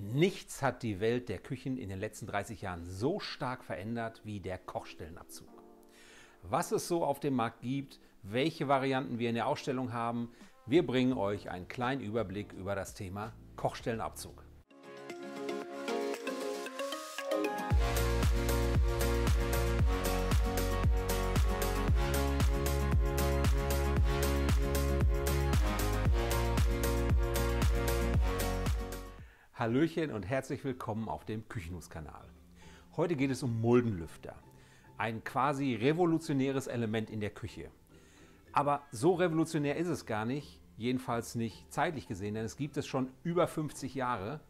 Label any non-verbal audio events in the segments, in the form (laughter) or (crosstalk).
Nichts hat die Welt der Küchen in den letzten 30 Jahren so stark verändert wie der Kochstellenabzug. Was es so auf dem Markt gibt, welche Varianten wir in der Ausstellung haben, wir bringen euch einen kleinen Überblick über das Thema Kochstellenabzug. Hallöchen und herzlich willkommen auf dem Küchenhus-Kanal. Heute geht es um Muldenlüfter. Ein quasi revolutionäres Element in der Küche. Aber so revolutionär ist es gar nicht, jedenfalls nicht zeitlich gesehen, denn es gibt es schon über 50 Jahre.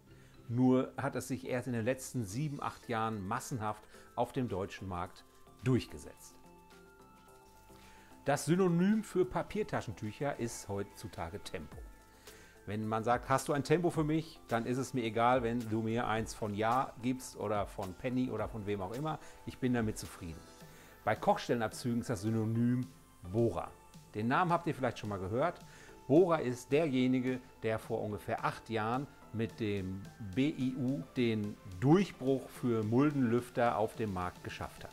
Nur hat es sich erst in den letzten 7, 8 Jahren massenhaft auf dem deutschen Markt durchgesetzt. Das Synonym für Papiertaschentücher ist heutzutage Tempo. Wenn man sagt, hast du ein Tempo für mich, dann ist es mir egal, wenn du mir eins von Ja gibst oder von Penny oder von wem auch immer. Ich bin damit zufrieden. Bei Kochstellenabzügen ist das Synonym Bohrer. Den Namen habt ihr vielleicht schon mal gehört. Bohrer ist derjenige, der vor ungefähr acht Jahren mit dem BIU den Durchbruch für Muldenlüfter auf dem Markt geschafft hat.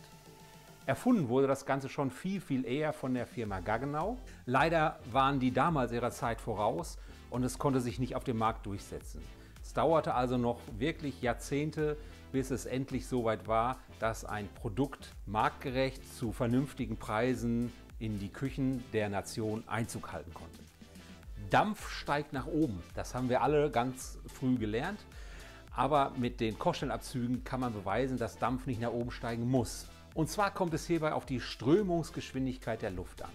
Erfunden wurde das Ganze schon viel, viel eher von der Firma Gaggenau. Leider waren die damals ihrer Zeit voraus und es konnte sich nicht auf dem Markt durchsetzen. Es dauerte also noch wirklich Jahrzehnte, bis es endlich so weit war, dass ein Produkt marktgerecht zu vernünftigen Preisen in die Küchen der Nation Einzug halten konnte. Dampf steigt nach oben, das haben wir alle ganz früh gelernt. Aber mit den Kochstellenabzügen kann man beweisen, dass Dampf nicht nach oben steigen muss. Und zwar kommt es hierbei auf die Strömungsgeschwindigkeit der Luft an.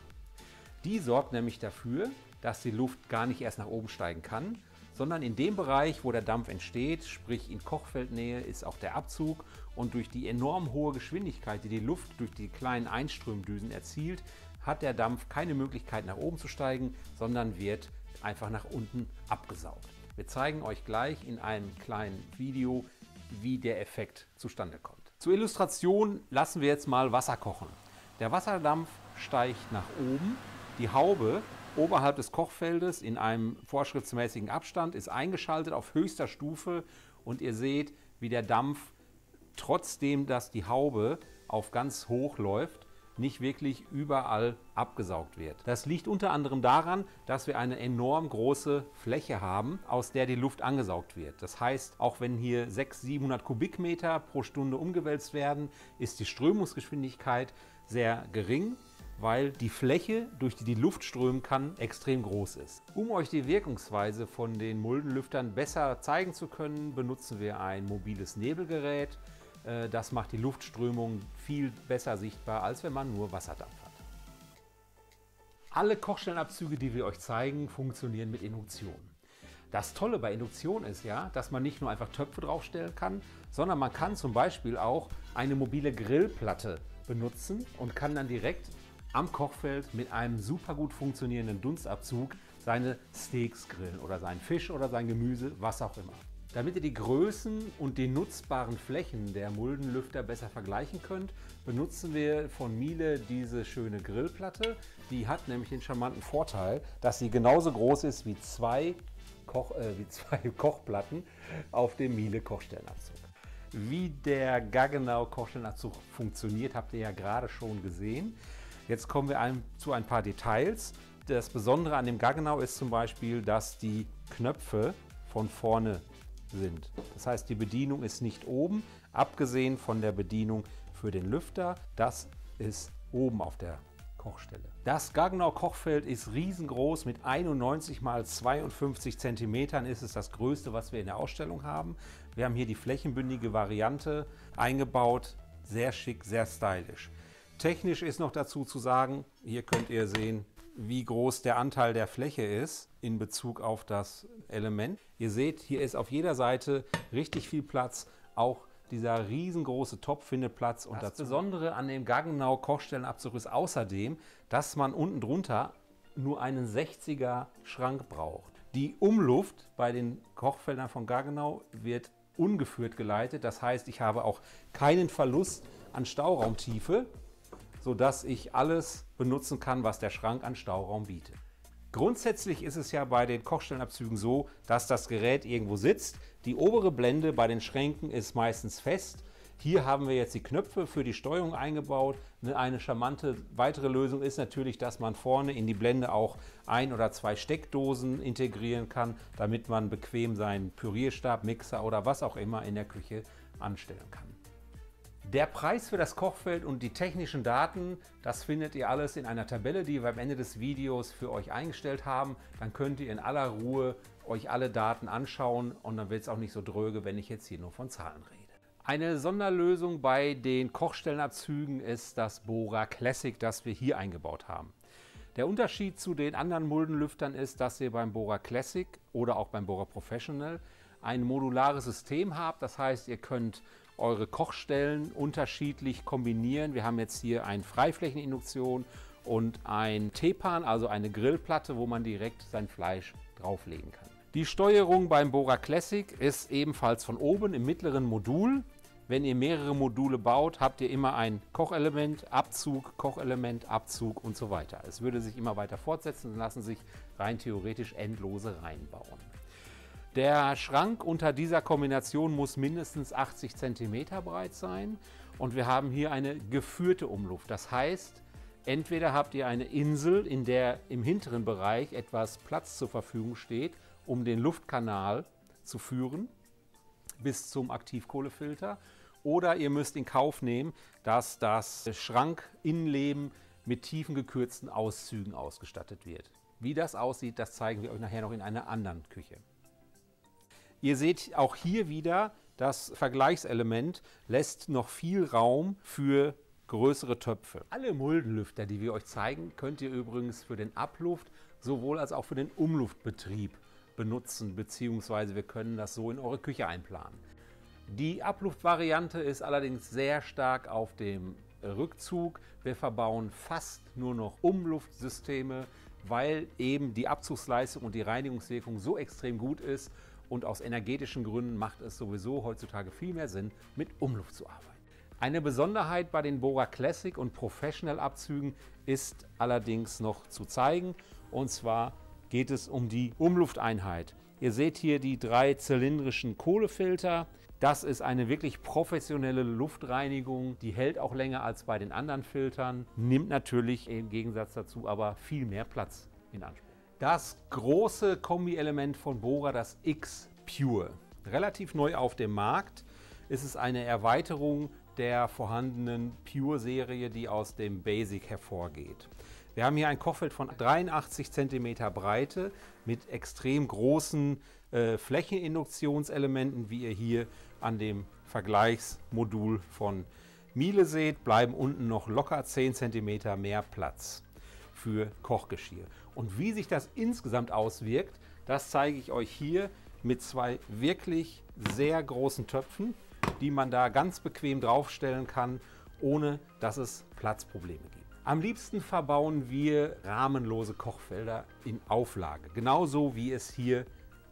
Die sorgt nämlich dafür, dass die Luft gar nicht erst nach oben steigen kann, sondern in dem Bereich, wo der Dampf entsteht, sprich in Kochfeldnähe, ist auch der Abzug und durch die enorm hohe Geschwindigkeit, die die Luft durch die kleinen Einströmdüsen erzielt, hat der Dampf keine Möglichkeit nach oben zu steigen, sondern wird einfach nach unten abgesaugt. Wir zeigen euch gleich in einem kleinen Video, wie der Effekt zustande kommt. Zur Illustration lassen wir jetzt mal Wasser kochen. Der Wasserdampf steigt nach oben. Die Haube oberhalb des Kochfeldes in einem vorschriftsmäßigen Abstand ist eingeschaltet auf höchster Stufe und ihr seht, wie der Dampf, trotzdem dass die Haube auf ganz hoch läuft, nicht wirklich überall abgesaugt wird. Das liegt unter anderem daran, dass wir eine enorm große Fläche haben, aus der die Luft angesaugt wird. Das heißt, auch wenn hier 600, 700 Kubikmeter pro Stunde umgewälzt werden, ist die Strömungsgeschwindigkeit sehr gering weil die Fläche, durch die die Luft strömen kann, extrem groß ist. Um euch die Wirkungsweise von den Muldenlüftern besser zeigen zu können, benutzen wir ein mobiles Nebelgerät. Äh, das macht die Luftströmung viel besser sichtbar, als wenn man nur Wasserdampf hat. Alle Kochstellenabzüge, die wir euch zeigen, funktionieren mit Induktion. Das Tolle bei Induktion ist ja, dass man nicht nur einfach Töpfe draufstellen kann, sondern man kann zum Beispiel auch eine mobile Grillplatte benutzen und kann dann direkt am Kochfeld mit einem super gut funktionierenden Dunstabzug seine Steaks grillen oder seinen Fisch oder sein Gemüse, was auch immer. Damit ihr die Größen und die nutzbaren Flächen der Muldenlüfter besser vergleichen könnt, benutzen wir von Miele diese schöne Grillplatte. Die hat nämlich den charmanten Vorteil, dass sie genauso groß ist wie zwei, Koch, äh, wie zwei (laughs) Kochplatten auf dem Miele Kochstellenabzug. Wie der Gaggenau Kochstellenabzug funktioniert, habt ihr ja gerade schon gesehen. Jetzt kommen wir ein, zu ein paar Details. Das Besondere an dem Gaggenau ist zum Beispiel, dass die Knöpfe von vorne sind. Das heißt, die Bedienung ist nicht oben, abgesehen von der Bedienung für den Lüfter. Das ist oben auf der Kochstelle. Das Gaggenau Kochfeld ist riesengroß mit 91 x 52 cm ist es das größte, was wir in der Ausstellung haben. Wir haben hier die flächenbündige Variante eingebaut, sehr schick, sehr stylisch. Technisch ist noch dazu zu sagen, hier könnt ihr sehen, wie groß der Anteil der Fläche ist in Bezug auf das Element. Ihr seht, hier ist auf jeder Seite richtig viel Platz. Auch dieser riesengroße Topf findet Platz. Und das Besondere an dem Gaggenau Kochstellenabzug ist außerdem, dass man unten drunter nur einen 60er Schrank braucht. Die Umluft bei den Kochfeldern von Gaggenau wird ungeführt geleitet. Das heißt, ich habe auch keinen Verlust an Stauraumtiefe sodass ich alles benutzen kann, was der Schrank an Stauraum bietet. Grundsätzlich ist es ja bei den Kochstellenabzügen so, dass das Gerät irgendwo sitzt. Die obere Blende bei den Schränken ist meistens fest. Hier haben wir jetzt die Knöpfe für die Steuerung eingebaut. Eine charmante weitere Lösung ist natürlich, dass man vorne in die Blende auch ein oder zwei Steckdosen integrieren kann, damit man bequem seinen Pürierstab, Mixer oder was auch immer in der Küche anstellen kann. Der Preis für das Kochfeld und die technischen Daten, das findet ihr alles in einer Tabelle, die wir am Ende des Videos für euch eingestellt haben. Dann könnt ihr in aller Ruhe euch alle Daten anschauen und dann wird es auch nicht so dröge, wenn ich jetzt hier nur von Zahlen rede. Eine Sonderlösung bei den Kochstellenabzügen ist das Bora Classic, das wir hier eingebaut haben. Der Unterschied zu den anderen Muldenlüftern ist, dass ihr beim Bora Classic oder auch beim Bora Professional ein modulares System habt. Das heißt, ihr könnt eure Kochstellen unterschiedlich kombinieren. Wir haben jetzt hier eine Freiflächeninduktion und ein Teepan, also eine Grillplatte, wo man direkt sein Fleisch drauflegen kann. Die Steuerung beim Bora Classic ist ebenfalls von oben im mittleren Modul. Wenn ihr mehrere Module baut, habt ihr immer ein Kochelement, Abzug, Kochelement, Abzug und so weiter. Es würde sich immer weiter fortsetzen und lassen sich rein theoretisch endlose reinbauen. Der Schrank unter dieser Kombination muss mindestens 80 cm breit sein und wir haben hier eine geführte Umluft. Das heißt, entweder habt ihr eine Insel, in der im hinteren Bereich etwas Platz zur Verfügung steht, um den Luftkanal zu führen bis zum Aktivkohlefilter, oder ihr müsst in Kauf nehmen, dass das Schrankinnenleben mit tiefen gekürzten Auszügen ausgestattet wird. Wie das aussieht, das zeigen wir euch nachher noch in einer anderen Küche. Ihr seht auch hier wieder, das Vergleichselement lässt noch viel Raum für größere Töpfe. Alle Muldenlüfter, die wir euch zeigen, könnt ihr übrigens für den Abluft sowohl als auch für den Umluftbetrieb benutzen, beziehungsweise wir können das so in eure Küche einplanen. Die Abluftvariante ist allerdings sehr stark auf dem Rückzug. Wir verbauen fast nur noch Umluftsysteme, weil eben die Abzugsleistung und die Reinigungswirkung so extrem gut ist und aus energetischen Gründen macht es sowieso heutzutage viel mehr Sinn, mit Umluft zu arbeiten. Eine Besonderheit bei den Bora Classic und Professional Abzügen ist allerdings noch zu zeigen und zwar geht es um die Umlufteinheit. Ihr seht hier die drei zylindrischen Kohlefilter. Das ist eine wirklich professionelle Luftreinigung, die hält auch länger als bei den anderen Filtern, nimmt natürlich im Gegensatz dazu aber viel mehr Platz in Anspruch. Das große Kombi-Element von Bora, das X Pure. Relativ neu auf dem Markt ist es eine Erweiterung der vorhandenen Pure-Serie, die aus dem Basic hervorgeht. Wir haben hier ein Kochfeld von 83 cm Breite mit extrem großen äh, Flächeninduktionselementen, wie ihr hier an dem Vergleichsmodul von Miele seht, bleiben unten noch locker 10 cm mehr Platz für Kochgeschirr. Und wie sich das insgesamt auswirkt, das zeige ich euch hier mit zwei wirklich sehr großen Töpfen, die man da ganz bequem draufstellen kann, ohne dass es Platzprobleme gibt. Am liebsten verbauen wir rahmenlose Kochfelder in Auflage, genauso wie es hier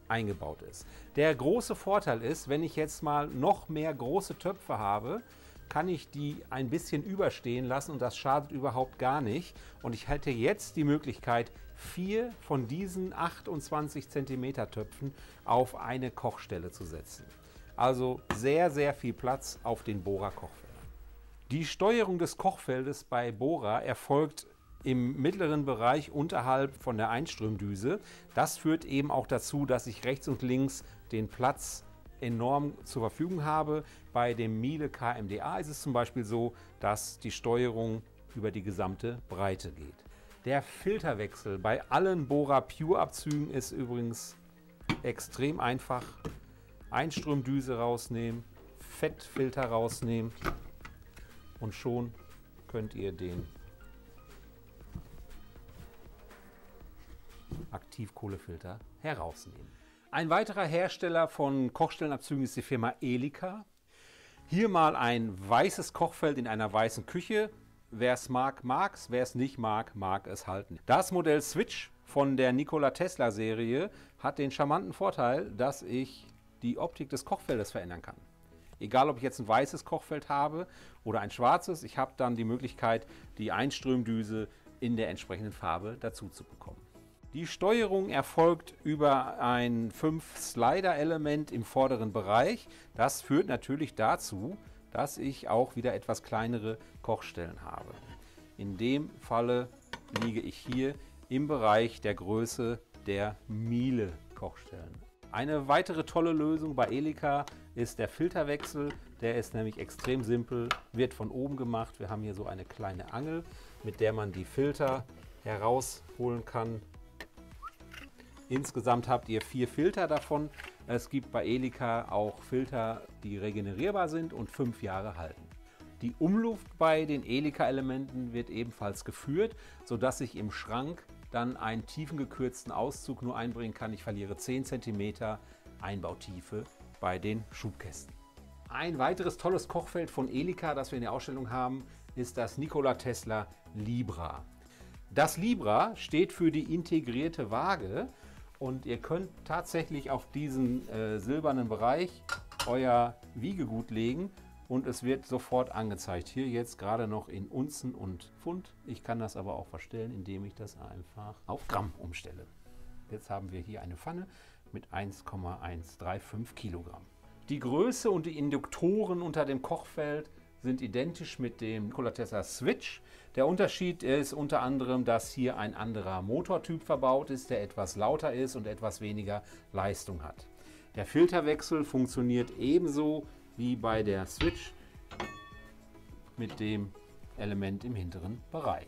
eingebaut ist. Der große Vorteil ist, wenn ich jetzt mal noch mehr große Töpfe habe, kann ich die ein bisschen überstehen lassen und das schadet überhaupt gar nicht. Und ich hätte jetzt die Möglichkeit, vier von diesen 28 cm Töpfen auf eine Kochstelle zu setzen. Also sehr, sehr viel Platz auf den Bohrer Kochfeldern. Die Steuerung des Kochfeldes bei Bohrer erfolgt im mittleren Bereich unterhalb von der Einströmdüse. Das führt eben auch dazu, dass ich rechts und links den Platz enorm zur Verfügung habe. Bei dem Miele KMDA ist es zum Beispiel so, dass die Steuerung über die gesamte Breite geht. Der Filterwechsel bei allen Bora Pure Abzügen ist übrigens extrem einfach. Einströmdüse rausnehmen, Fettfilter rausnehmen und schon könnt ihr den Aktivkohlefilter herausnehmen. Ein weiterer Hersteller von Kochstellenabzügen ist die Firma Elica. Hier mal ein weißes Kochfeld in einer weißen Küche. Wer es mag, mag es. Wer es nicht mag, mag es halten. Das Modell Switch von der Nikola Tesla Serie hat den charmanten Vorteil, dass ich die Optik des Kochfeldes verändern kann. Egal, ob ich jetzt ein weißes Kochfeld habe oder ein schwarzes, ich habe dann die Möglichkeit, die Einströmdüse in der entsprechenden Farbe dazu zu bekommen. Die Steuerung erfolgt über ein 5-Slider-Element im vorderen Bereich. Das führt natürlich dazu, dass ich auch wieder etwas kleinere Kochstellen habe. In dem Falle liege ich hier im Bereich der Größe der Miele Kochstellen. Eine weitere tolle Lösung bei Elika ist der Filterwechsel. Der ist nämlich extrem simpel, wird von oben gemacht. Wir haben hier so eine kleine Angel, mit der man die Filter herausholen kann. Insgesamt habt ihr vier Filter davon. Es gibt bei Elika auch Filter, die regenerierbar sind und fünf Jahre halten. Die Umluft bei den Elika-Elementen wird ebenfalls geführt, sodass ich im Schrank dann einen tiefengekürzten Auszug nur einbringen kann. Ich verliere 10 cm Einbautiefe bei den Schubkästen. Ein weiteres tolles Kochfeld von Elika, das wir in der Ausstellung haben, ist das Nikola Tesla Libra. Das Libra steht für die integrierte Waage und ihr könnt tatsächlich auf diesen äh, silbernen Bereich euer Wiegegut legen und es wird sofort angezeigt. Hier jetzt gerade noch in Unzen und Pfund. Ich kann das aber auch verstellen, indem ich das einfach auf Gramm umstelle. Jetzt haben wir hier eine Pfanne mit 1,135 Kilogramm. Die Größe und die Induktoren unter dem Kochfeld sind identisch mit dem Nikola Tesla Switch. Der Unterschied ist unter anderem, dass hier ein anderer Motortyp verbaut ist, der etwas lauter ist und etwas weniger Leistung hat. Der Filterwechsel funktioniert ebenso wie bei der Switch mit dem Element im hinteren Bereich.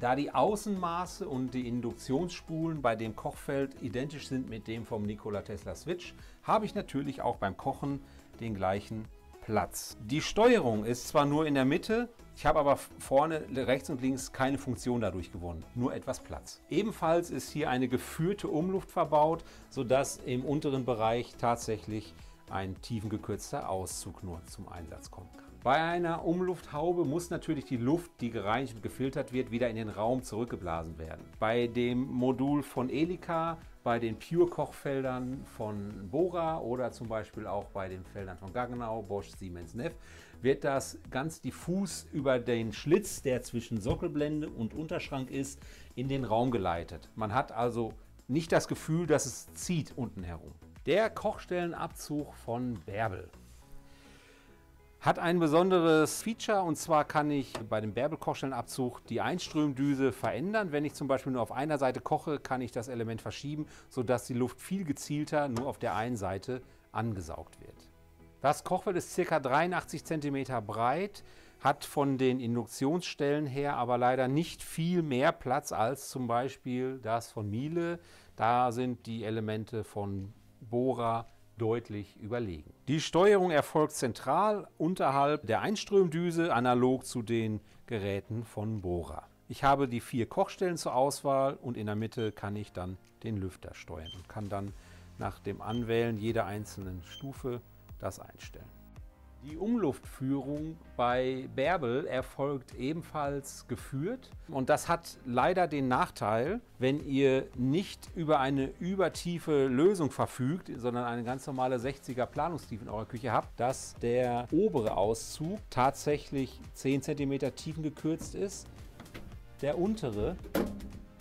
Da die Außenmaße und die Induktionsspulen bei dem Kochfeld identisch sind mit dem vom Nikola Tesla Switch, habe ich natürlich auch beim Kochen den gleichen Platz. Die Steuerung ist zwar nur in der Mitte, ich habe aber vorne rechts und links keine Funktion dadurch gewonnen, nur etwas Platz. Ebenfalls ist hier eine geführte Umluft verbaut, sodass im unteren Bereich tatsächlich ein tiefengekürzter Auszug nur zum Einsatz kommen kann. Bei einer Umlufthaube muss natürlich die Luft, die gereinigt und gefiltert wird, wieder in den Raum zurückgeblasen werden. Bei dem Modul von Elika, bei den Pure-Kochfeldern von Bora oder zum Beispiel auch bei den Feldern von Gaggenau, Bosch, Siemens, Neff, wird das ganz diffus über den Schlitz, der zwischen Sockelblende und Unterschrank ist, in den Raum geleitet. Man hat also nicht das Gefühl, dass es zieht unten herum. Der Kochstellenabzug von Bärbel hat ein besonderes Feature und zwar kann ich bei dem Bärbel-Kochstellenabzug die Einströmdüse verändern. Wenn ich zum Beispiel nur auf einer Seite koche, kann ich das Element verschieben, sodass die Luft viel gezielter nur auf der einen Seite angesaugt wird. Das Kochfeld ist ca. 83 cm breit, hat von den Induktionsstellen her aber leider nicht viel mehr Platz als zum Beispiel das von Miele. Da sind die Elemente von Bora deutlich überlegen. Die Steuerung erfolgt zentral unterhalb der Einströmdüse, analog zu den Geräten von Bora. Ich habe die vier Kochstellen zur Auswahl und in der Mitte kann ich dann den Lüfter steuern und kann dann nach dem Anwählen jeder einzelnen Stufe das einstellen. Die Umluftführung bei Bärbel erfolgt ebenfalls geführt und das hat leider den Nachteil, wenn ihr nicht über eine übertiefe Lösung verfügt, sondern eine ganz normale 60er Planungstiefe in eurer Küche habt, dass der obere Auszug tatsächlich 10 cm tiefen gekürzt ist, der untere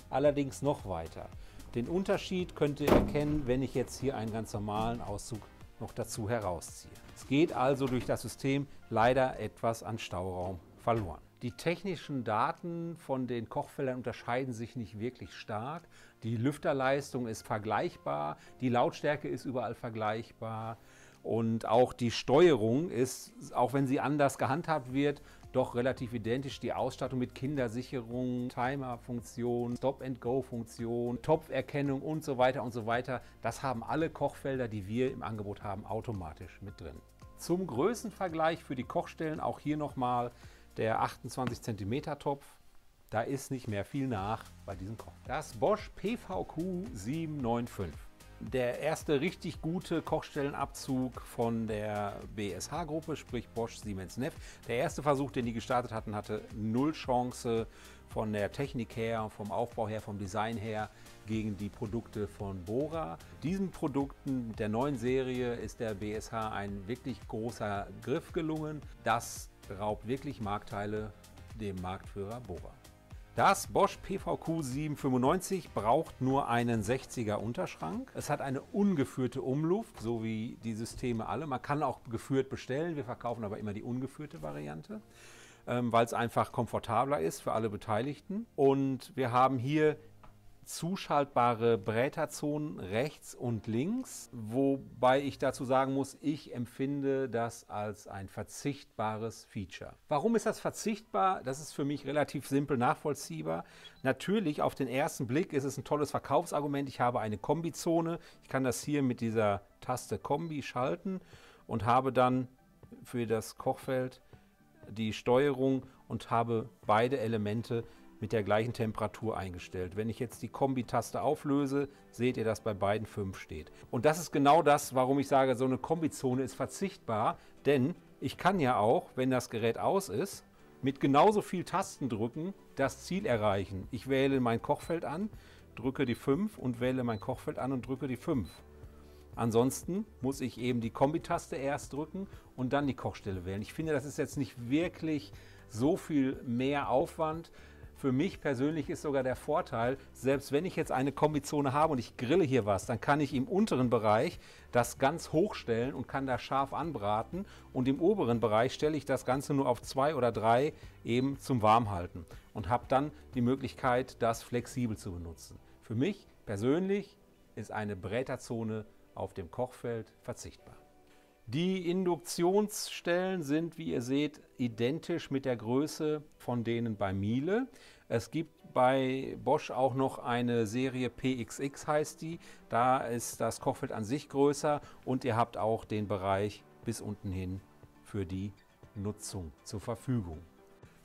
allerdings noch weiter. Den Unterschied könnt ihr erkennen, wenn ich jetzt hier einen ganz normalen Auszug noch dazu herausziehe. Es geht also durch das System leider etwas an Stauraum verloren. Die technischen Daten von den Kochfeldern unterscheiden sich nicht wirklich stark. Die Lüfterleistung ist vergleichbar, die Lautstärke ist überall vergleichbar und auch die Steuerung ist, auch wenn sie anders gehandhabt wird, doch relativ identisch. Die Ausstattung mit Kindersicherung, Timer-Funktion, Stop-and-Go-Funktion, Topferkennung und so weiter und so weiter. Das haben alle Kochfelder, die wir im Angebot haben, automatisch mit drin. Zum Größenvergleich für die Kochstellen auch hier nochmal der 28 cm Topf. Da ist nicht mehr viel nach bei diesem Koch. Das Bosch PVQ 795 der erste richtig gute Kochstellenabzug von der BSH-Gruppe, sprich Bosch Siemens Neff. Der erste Versuch, den die gestartet hatten, hatte null Chance von der Technik her, vom Aufbau her, vom Design her gegen die Produkte von Bora. Diesen Produkten der neuen Serie ist der BSH ein wirklich großer Griff gelungen. Das raubt wirklich Marktteile dem Marktführer Bora. Das Bosch PVQ 795 braucht nur einen 60er Unterschrank. Es hat eine ungeführte Umluft, so wie die Systeme alle. Man kann auch geführt bestellen, wir verkaufen aber immer die ungeführte Variante, ähm, weil es einfach komfortabler ist für alle Beteiligten. Und wir haben hier zuschaltbare Bräterzonen rechts und links, wobei ich dazu sagen muss, ich empfinde das als ein verzichtbares Feature. Warum ist das verzichtbar? Das ist für mich relativ simpel nachvollziehbar. Natürlich, auf den ersten Blick ist es ein tolles Verkaufsargument. Ich habe eine Kombizone. Ich kann das hier mit dieser Taste Kombi schalten und habe dann für das Kochfeld die Steuerung und habe beide Elemente mit der gleichen Temperatur eingestellt. Wenn ich jetzt die Kombi-Taste auflöse, seht ihr, dass bei beiden 5 steht. Und das ist genau das, warum ich sage, so eine Kombizone ist verzichtbar, denn ich kann ja auch, wenn das Gerät aus ist, mit genauso viel Tasten drücken das Ziel erreichen. Ich wähle mein Kochfeld an, drücke die 5 und wähle mein Kochfeld an und drücke die 5. Ansonsten muss ich eben die Kombi-Taste erst drücken und dann die Kochstelle wählen. Ich finde, das ist jetzt nicht wirklich so viel mehr Aufwand. Für mich persönlich ist sogar der Vorteil, selbst wenn ich jetzt eine Kombizone habe und ich grille hier was, dann kann ich im unteren Bereich das ganz hochstellen und kann da scharf anbraten und im oberen Bereich stelle ich das Ganze nur auf zwei oder drei eben zum Warmhalten und habe dann die Möglichkeit, das flexibel zu benutzen. Für mich persönlich ist eine Bräterzone auf dem Kochfeld verzichtbar. Die Induktionsstellen sind, wie ihr seht, identisch mit der Größe von denen bei Miele. Es gibt bei Bosch auch noch eine Serie PXX heißt die. Da ist das Kochfeld an sich größer und ihr habt auch den Bereich bis unten hin für die Nutzung zur Verfügung.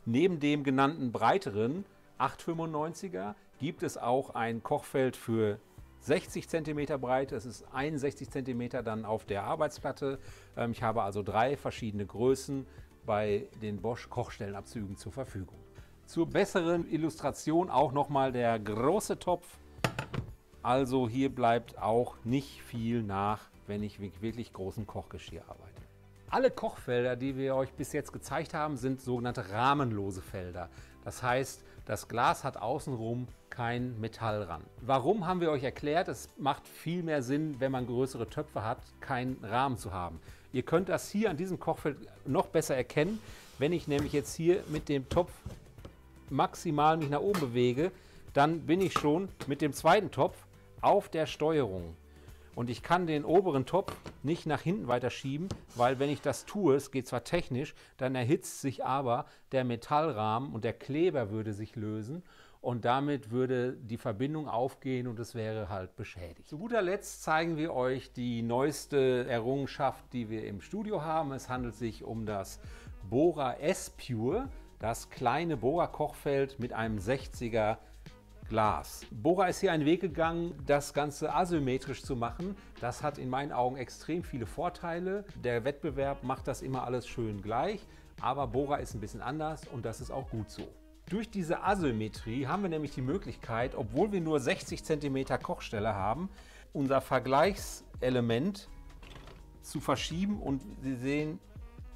Neben dem genannten breiteren 895er gibt es auch ein Kochfeld für 60 cm breit, es ist 61 cm dann auf der Arbeitsplatte. Ähm, ich habe also drei verschiedene Größen bei den Bosch Kochstellenabzügen zur Verfügung. Zur besseren Illustration auch nochmal der große Topf. Also hier bleibt auch nicht viel nach, wenn ich mit wirklich großem Kochgeschirr arbeite. Alle Kochfelder, die wir euch bis jetzt gezeigt haben, sind sogenannte rahmenlose Felder. Das heißt, das Glas hat außenrum kein Metall ran. Warum haben wir euch erklärt? Es macht viel mehr Sinn, wenn man größere Töpfe hat, keinen Rahmen zu haben. Ihr könnt das hier an diesem Kochfeld noch besser erkennen. Wenn ich nämlich jetzt hier mit dem Topf maximal mich nach oben bewege, dann bin ich schon mit dem zweiten Topf auf der Steuerung. Und ich kann den oberen Topf nicht nach hinten weiter schieben, weil wenn ich das tue, es geht zwar technisch, dann erhitzt sich aber der Metallrahmen und der Kleber würde sich lösen und damit würde die Verbindung aufgehen und es wäre halt beschädigt. Zu guter Letzt zeigen wir euch die neueste Errungenschaft, die wir im Studio haben. Es handelt sich um das Bora S-Pure, das kleine Bora-Kochfeld mit einem 60er Glas. Bora ist hier einen Weg gegangen, das Ganze asymmetrisch zu machen. Das hat in meinen Augen extrem viele Vorteile. Der Wettbewerb macht das immer alles schön gleich, aber Bora ist ein bisschen anders und das ist auch gut so. Durch diese Asymmetrie haben wir nämlich die Möglichkeit, obwohl wir nur 60 cm Kochstelle haben, unser Vergleichselement zu verschieben und Sie sehen,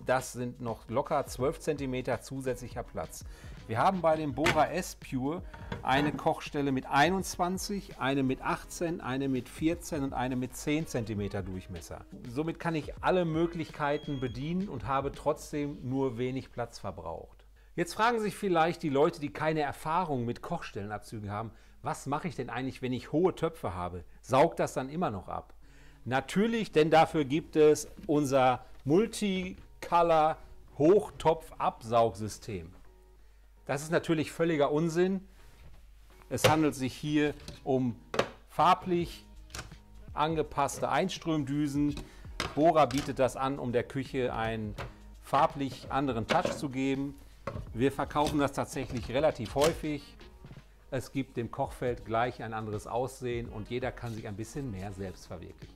das sind noch locker 12 cm zusätzlicher Platz. Wir haben bei dem Bora S Pure eine Kochstelle mit 21, eine mit 18, eine mit 14 und eine mit 10 cm Durchmesser. Somit kann ich alle Möglichkeiten bedienen und habe trotzdem nur wenig Platz verbraucht. Jetzt fragen sich vielleicht die Leute, die keine Erfahrung mit Kochstellenabzügen haben, was mache ich denn eigentlich, wenn ich hohe Töpfe habe? Saugt das dann immer noch ab? Natürlich, denn dafür gibt es unser Multicolor Hochtopf-Absaugsystem. Das ist natürlich völliger Unsinn. Es handelt sich hier um farblich angepasste Einströmdüsen. Bora bietet das an, um der Küche einen farblich anderen Touch zu geben. Wir verkaufen das tatsächlich relativ häufig. Es gibt dem Kochfeld gleich ein anderes Aussehen und jeder kann sich ein bisschen mehr selbst verwirklichen.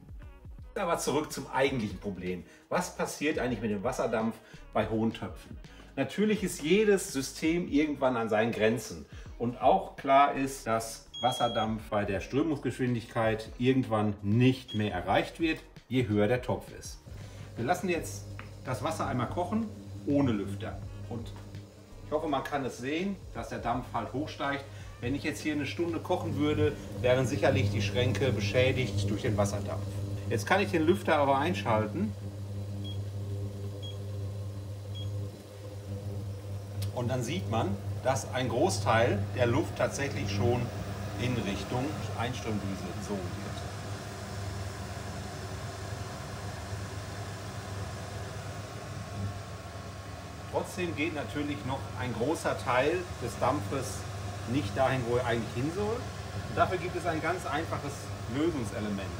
Aber zurück zum eigentlichen Problem. Was passiert eigentlich mit dem Wasserdampf bei hohen Töpfen? Natürlich ist jedes System irgendwann an seinen Grenzen. Und auch klar ist, dass Wasserdampf bei der Strömungsgeschwindigkeit irgendwann nicht mehr erreicht wird, je höher der Topf ist. Wir lassen jetzt das Wasser einmal kochen ohne Lüfter. Und Ich hoffe, man kann es sehen, dass der Dampf halt hochsteigt. Wenn ich jetzt hier eine Stunde kochen würde, wären sicherlich die Schränke beschädigt durch den Wasserdampf. Jetzt kann ich den Lüfter aber einschalten. Und dann sieht man, dass ein Großteil der Luft tatsächlich schon in Richtung Einströmdüse gezogen wird. Trotzdem geht natürlich noch ein großer Teil des Dampfes nicht dahin, wo er eigentlich hin soll. Und dafür gibt es ein ganz einfaches Lösungselement.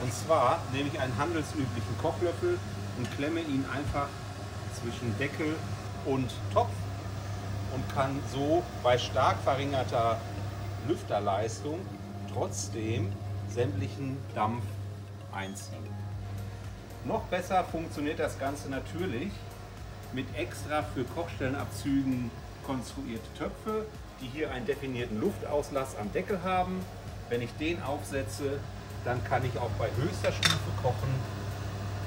Und zwar nehme ich einen handelsüblichen Kochlöffel und klemme ihn einfach zwischen Deckel und Topf und kann so bei stark verringerter Lüfterleistung trotzdem sämtlichen Dampf einziehen. Noch besser funktioniert das Ganze natürlich mit extra für Kochstellenabzügen konstruierte Töpfe, die hier einen definierten Luftauslass am Deckel haben. Wenn ich den aufsetze, dann kann ich auch bei höchster Stufe kochen.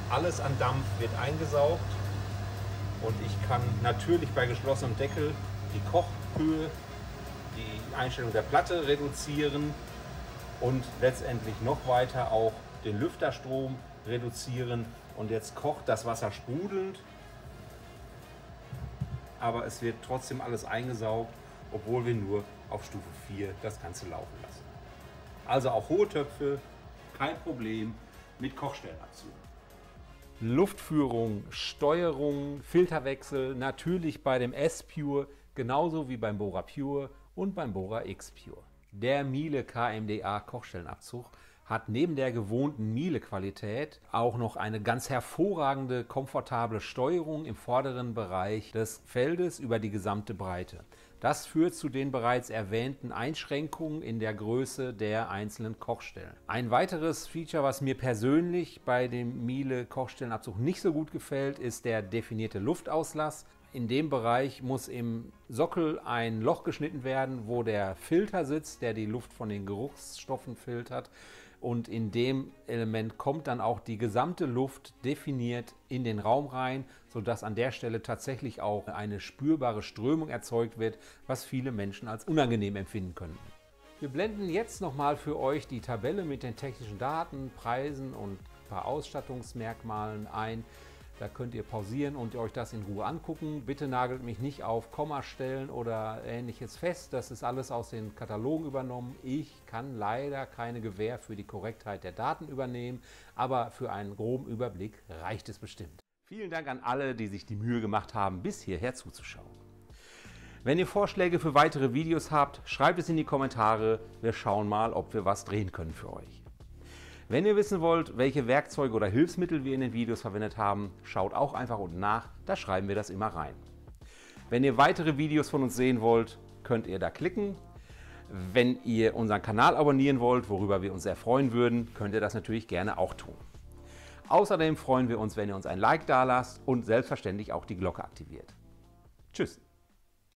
Alles an Dampf wird eingesaugt und ich kann natürlich bei geschlossenem Deckel die Kochhöhe, die Einstellung der Platte reduzieren und letztendlich noch weiter auch den Lüfterstrom reduzieren. Und jetzt kocht das Wasser sprudelnd, aber es wird trotzdem alles eingesaugt, obwohl wir nur auf Stufe 4 das Ganze laufen lassen. Also auch hohe Töpfe, kein Problem mit Kochstellenabzügen. Luftführung, Steuerung, Filterwechsel natürlich bei dem S-Pure genauso wie beim Bora Pure und beim Bora X Pure. Der Miele KMDA Kochstellenabzug hat neben der gewohnten Miele-Qualität auch noch eine ganz hervorragende, komfortable Steuerung im vorderen Bereich des Feldes über die gesamte Breite. Das führt zu den bereits erwähnten Einschränkungen in der Größe der einzelnen Kochstellen. Ein weiteres Feature, was mir persönlich bei dem Miele Kochstellenabzug nicht so gut gefällt, ist der definierte Luftauslass. In dem Bereich muss im Sockel ein Loch geschnitten werden, wo der Filter sitzt, der die Luft von den Geruchsstoffen filtert und in dem Element kommt dann auch die gesamte Luft definiert in den Raum rein, sodass an der Stelle tatsächlich auch eine spürbare Strömung erzeugt wird, was viele Menschen als unangenehm empfinden könnten. Wir blenden jetzt nochmal für euch die Tabelle mit den technischen Daten, Preisen und ein paar Ausstattungsmerkmalen ein. Da könnt ihr pausieren und euch das in Ruhe angucken. Bitte nagelt mich nicht auf Kommastellen oder ähnliches fest. Das ist alles aus den Katalogen übernommen. Ich kann leider keine Gewähr für die Korrektheit der Daten übernehmen, aber für einen groben Überblick reicht es bestimmt. Vielen Dank an alle, die sich die Mühe gemacht haben, bis hierher zuzuschauen. Wenn ihr Vorschläge für weitere Videos habt, schreibt es in die Kommentare. Wir schauen mal, ob wir was drehen können für euch. Wenn ihr wissen wollt, welche Werkzeuge oder Hilfsmittel wir in den Videos verwendet haben, schaut auch einfach unten nach, da schreiben wir das immer rein. Wenn ihr weitere Videos von uns sehen wollt, könnt ihr da klicken. Wenn ihr unseren Kanal abonnieren wollt, worüber wir uns sehr freuen würden, könnt ihr das natürlich gerne auch tun. Außerdem freuen wir uns, wenn ihr uns ein Like dalasst und selbstverständlich auch die Glocke aktiviert. Tschüss!